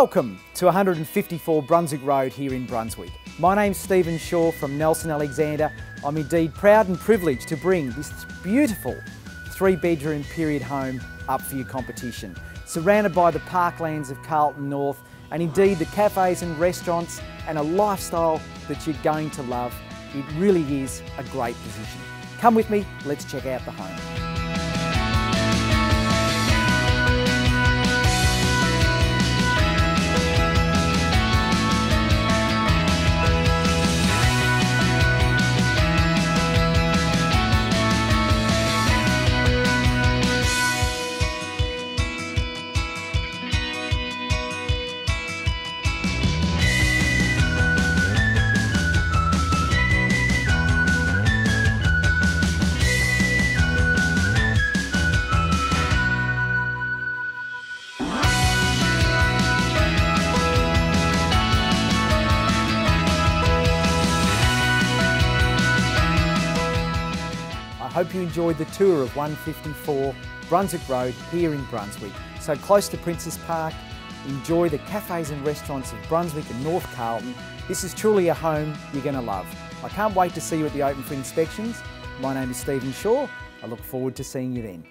Welcome to 154 Brunswick Road here in Brunswick. My name's Steven Shaw from Nelson Alexander. I'm indeed proud and privileged to bring this beautiful three bedroom period home up for your competition. Surrounded by the parklands of Carlton North and indeed the cafes and restaurants and a lifestyle that you're going to love. It really is a great position. Come with me, let's check out the home. Hope you enjoyed the tour of 154 Brunswick Road here in Brunswick. So close to Princes Park, enjoy the cafes and restaurants of Brunswick and North Carlton. This is truly a home you're going to love. I can't wait to see you at the open for inspections. My name is Steven Shaw. I look forward to seeing you then.